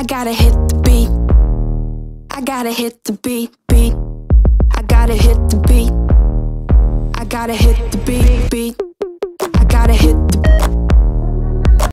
I gotta hit the beat. I gotta hit the beat, beat. I gotta hit the beat. I gotta hit the beat.